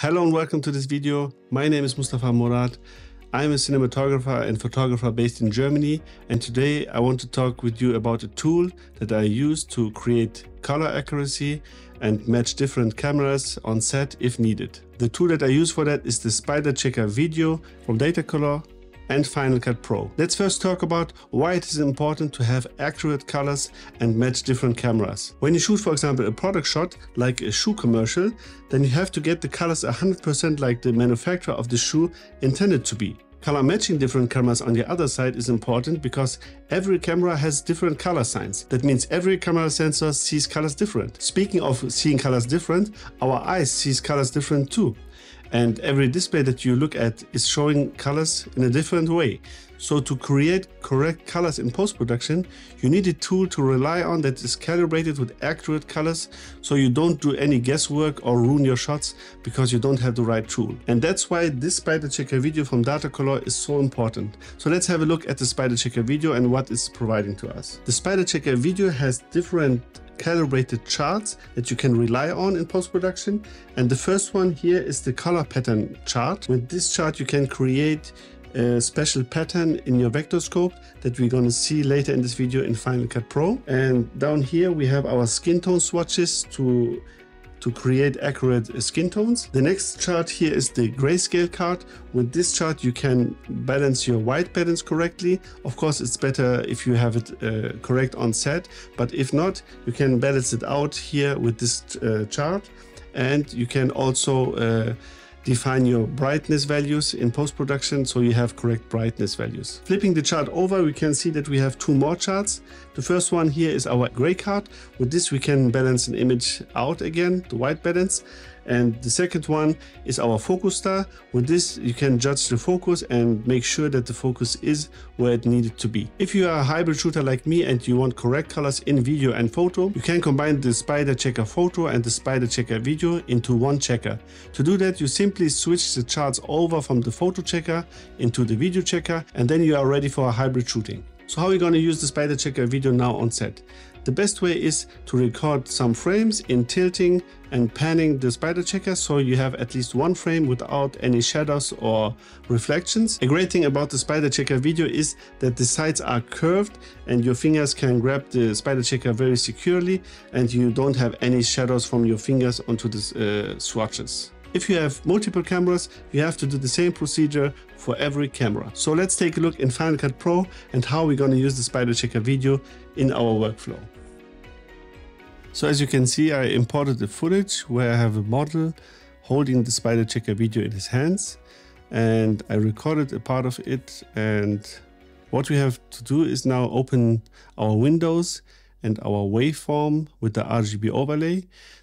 Hello and welcome to this video. My name is Mustafa Morad. I'm a cinematographer and photographer based in Germany and today I want to talk with you about a tool that I use to create color accuracy and match different cameras on set if needed. The tool that I use for that is the Spyder Checkr Video from Datacolor and Final Cut Pro. Let's first talk about why it is important to have accurate colors and match different cameras. When you shoot for example a product shot like a shoe commercial, then you have to get the colors 100% like the manufacturer of the shoe intended to be. Color matching different cameras on the other side is important because every camera has different color signs. That means every camera sensor sees colors different. Speaking of seeing colors different, our eyes sees colors different too and every display that you look at is showing colors in a different way. So to create correct colors in post-production, you need a tool to rely on that is calibrated with accurate colors so you don't do any guesswork or ruin your shots because you don't have the right tool. And that's why this Spyder Checkr video from Datacolor is so important. So let's have a look at the Spyder Checkr video and what it's providing to us. The Spyder Checkr video has different calibrated charts that you can rely on in post-production. And the first one here is the color pattern chart. With this chart, you can create a special pattern in your vector scope that we're going to see later in this video in Final Cut Pro. And down here we have our skin tone swatches to to create accurate skin tones. The next chart here is the grayscale card. With this chart you can balance your white balance correctly. Of course it's better if you have it uh, correct on set, but if not you can balance it out here with this uh, chart and you can also uh, define your brightness values in post-production so you have correct brightness values. Flipping the chart over, we can see that we have two more charts. The first one here is our gray card. With this, we can balance an image out again, the white balance. And the second one is our focus star. With this, you can judge the focus and make sure that the focus is where it needed to be. If you are a hybrid shooter like me and you want correct colors in video and photo, you can combine the Spyder Checkr photo and the Spyder Checkr video into one checker. To do that, you simply switch the charts over from the photo checker into the video checker and then you are ready for a hybrid shooting. So how are we going to use the Spyder Checkr video now on set? The best way is to record some frames in tilting and panning the Spyder Checkr so you have at least one frame without any shadows or reflections. A great thing about the Spyder Checkr video is that the sides are curved and your fingers can grab the Spyder Checkr very securely and you don't have any shadows from your fingers onto the uh, swatches. If you have multiple cameras, you have to do the same procedure for every camera. So let's take a look in Final Cut Pro and how we're going to use the Spyder Checkr video in our workflow. So as you can see, I imported the footage where I have a model holding the Spyder Checkr video in his hands and I recorded a part of it and what we have to do is now open our windows and our waveform with the RGB overlay.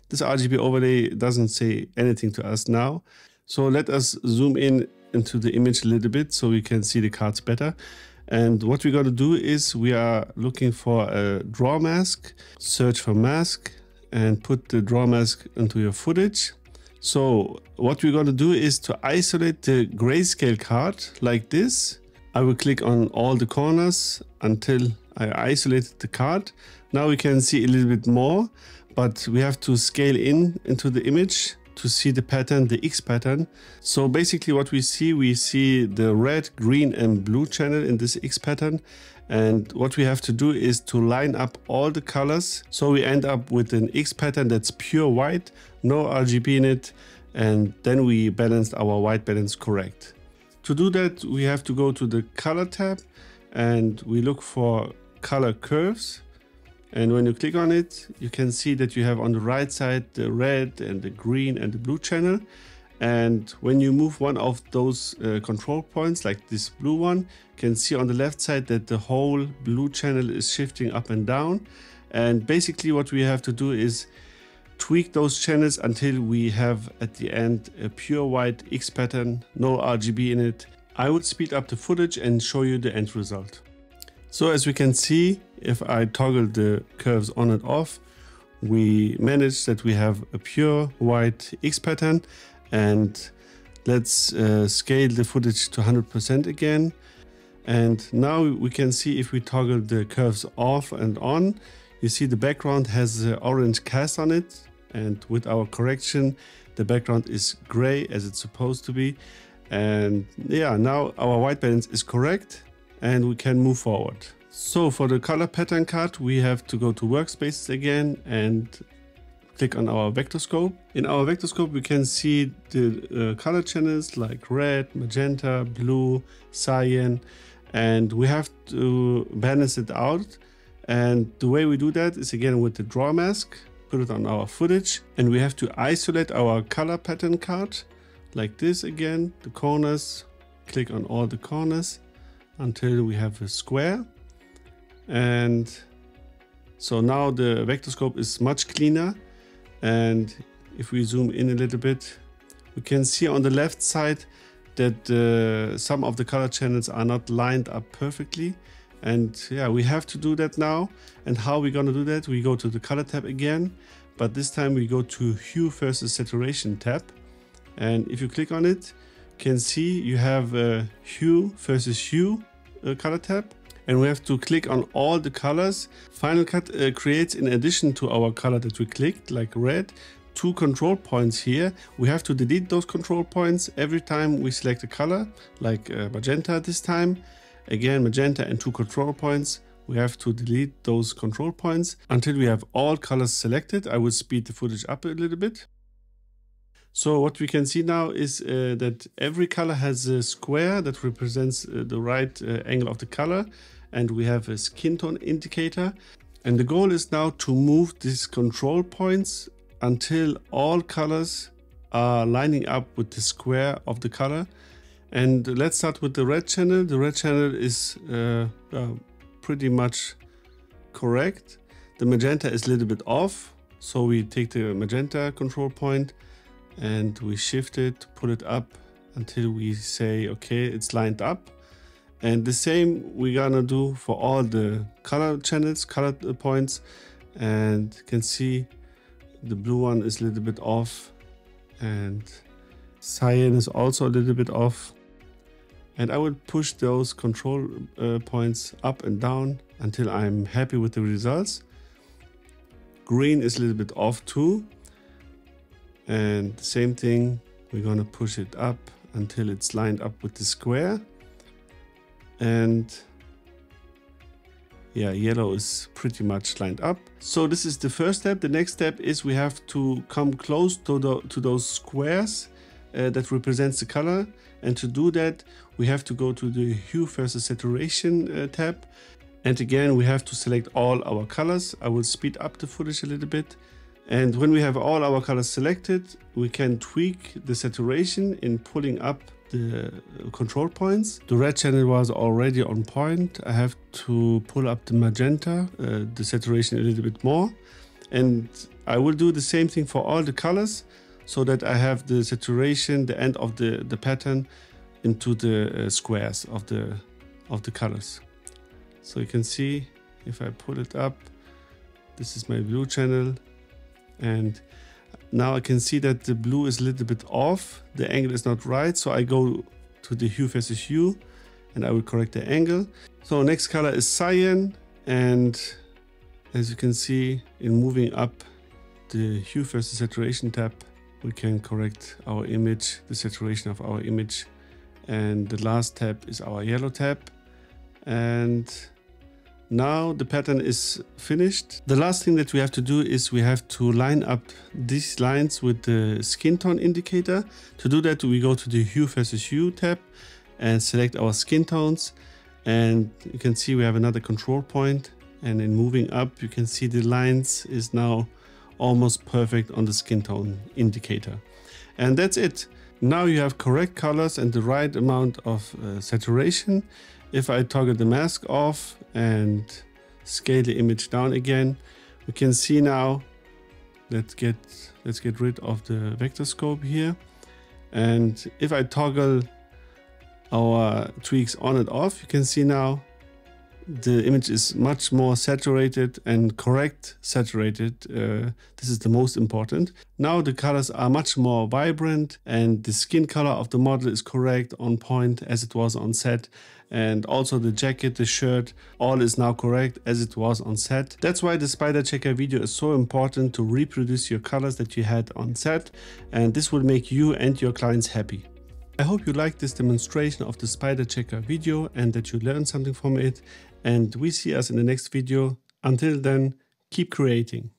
This RGB overlay doesn't say anything to us now. So let us zoom in into the image a little bit so we can see the cards better. And what we're going to do is we are looking for a draw mask, search for mask and put the draw mask into your footage. So what we're going to do is to isolate the grayscale card like this. I will click on all the corners until I isolated the card. Now we can see a little bit more, but we have to scale in into the image to see the pattern, the X pattern. So basically what we see, we see the red, green and blue channel in this X pattern. And what we have to do is to line up all the colors. So we end up with an X pattern that's pure white, no RGB in it. And then we balance our white balance correct. To do that, we have to go to the color tab and we look for color curves and when you click on it, you can see that you have on the right side the red and the green and the blue channel. And when you move one of those uh, control points, like this blue one, you can see on the left side that the whole blue channel is shifting up and down. And basically what we have to do is tweak those channels until we have at the end a pure white X pattern, no RGB in it. I would speed up the footage and show you the end result. So as we can see, if I toggle the curves on and off, we manage that we have a pure white X pattern and let's uh, scale the footage to 100% again. And now we can see if we toggle the curves off and on, you see the background has an orange cast on it. And with our correction, the background is gray as it's supposed to be. And yeah, now our white balance is correct and we can move forward. So for the color pattern card, we have to go to workspaces again and click on our vector scope. In our vector scope, we can see the uh, color channels like red, magenta, blue, cyan, and we have to balance it out. And the way we do that is again with the draw mask, put it on our footage, and we have to isolate our color pattern card like this again, the corners, click on all the corners until we have a square. And so now the vector scope is much cleaner and if we zoom in a little bit, we can see on the left side that uh, some of the color channels are not lined up perfectly. And yeah, we have to do that now. And how we're gonna do that? We go to the color tab again, but this time we go to hue versus saturation tab. And if you click on it, can see you have a hue versus hue uh, color tab and we have to click on all the colors. Final Cut uh, creates in addition to our color that we clicked like red two control points here. We have to delete those control points every time we select a color like uh, magenta this time. Again magenta and two control points. We have to delete those control points until we have all colors selected. I will speed the footage up a little bit. So what we can see now is uh, that every color has a square that represents uh, the right uh, angle of the color and we have a skin tone indicator. And the goal is now to move these control points until all colors are lining up with the square of the color. And let's start with the red channel. The red channel is uh, uh, pretty much correct. The magenta is a little bit off. So we take the magenta control point and we shift it, pull it up until we say, okay, it's lined up. And the same we're gonna do for all the color channels, color points. And you can see the blue one is a little bit off and cyan is also a little bit off. And I will push those control uh, points up and down until I'm happy with the results. Green is a little bit off too. And the same thing, we're gonna push it up until it's lined up with the square. And yeah yellow is pretty much lined up. So this is the first step. The next step is we have to come close to the to those squares uh, that represents the color. And to do that we have to go to the hue versus saturation uh, tab. And again we have to select all our colors. I will speed up the footage a little bit and when we have all our colors selected we can tweak the saturation in pulling up the control points. The red channel was already on point. I have to pull up the magenta, uh, the saturation a little bit more. And I will do the same thing for all the colors so that I have the saturation, the end of the, the pattern into the uh, squares of the, of the colors. So you can see if I pull it up, this is my blue channel and now I can see that the blue is a little bit off. The angle is not right. So I go to the hue versus hue and I will correct the angle. So next color is cyan. And as you can see in moving up the hue versus saturation tab, we can correct our image, the saturation of our image. And the last tab is our yellow tab. And now the pattern is finished. The last thing that we have to do is we have to line up these lines with the skin tone indicator. To do that, we go to the hue versus hue tab and select our skin tones. And you can see we have another control point. And in moving up, you can see the lines is now almost perfect on the skin tone indicator. And that's it. Now you have correct colors and the right amount of uh, saturation. If I toggle the mask off and scale the image down again, we can see now, let's get, let's get rid of the vector scope here. And if I toggle our tweaks on and off, you can see now the image is much more saturated and correct saturated. Uh, this is the most important. Now the colors are much more vibrant and the skin color of the model is correct on point as it was on set and also the jacket, the shirt, all is now correct as it was on set. That's why the Spyder Checkr video is so important to reproduce your colors that you had on set and this will make you and your clients happy. I hope you liked this demonstration of the Spyder Checkr video and that you learned something from it and we see us in the next video. Until then, keep creating.